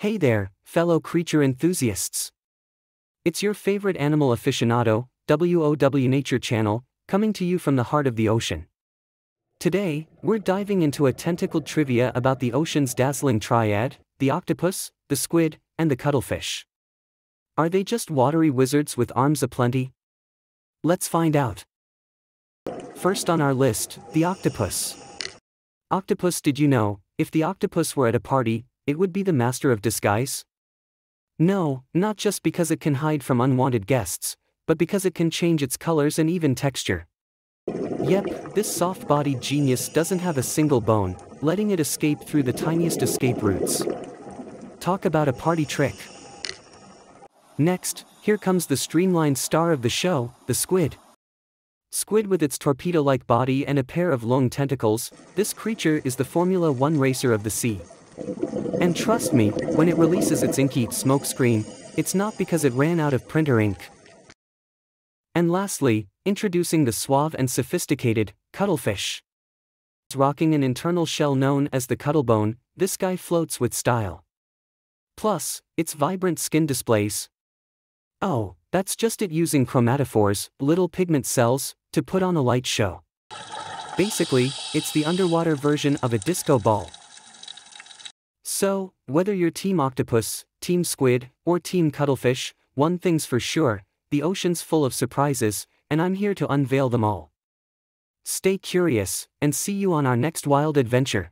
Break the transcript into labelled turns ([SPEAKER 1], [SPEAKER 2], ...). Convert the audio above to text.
[SPEAKER 1] Hey there, fellow creature enthusiasts. It's your favorite animal aficionado, WOW Nature Channel, coming to you from the heart of the ocean. Today, we're diving into a tentacled trivia about the ocean's dazzling triad the octopus, the squid, and the cuttlefish. Are they just watery wizards with arms aplenty? Let's find out. First on our list, the octopus. Octopus, did you know, if the octopus were at a party, it would be the master of disguise? No, not just because it can hide from unwanted guests, but because it can change its colors and even texture. Yep, this soft bodied genius doesn't have a single bone, letting it escape through the tiniest escape routes. Talk about a party trick. Next, here comes the streamlined star of the show, the squid. Squid with its torpedo like body and a pair of long tentacles, this creature is the Formula One racer of the sea. And trust me, when it releases its inky smokescreen, it's not because it ran out of printer ink. And lastly, introducing the suave and sophisticated cuttlefish. Rocking an internal shell known as the cuttlebone, this guy floats with style. Plus, its vibrant skin displays. Oh, that's just it using chromatophores, little pigment cells, to put on a light show. Basically, it's the underwater version of a disco ball. So, whether you're Team Octopus, Team Squid, or Team Cuttlefish, one thing's for sure the ocean's full of surprises, and I'm here to unveil them all. Stay curious, and see you on our next wild adventure.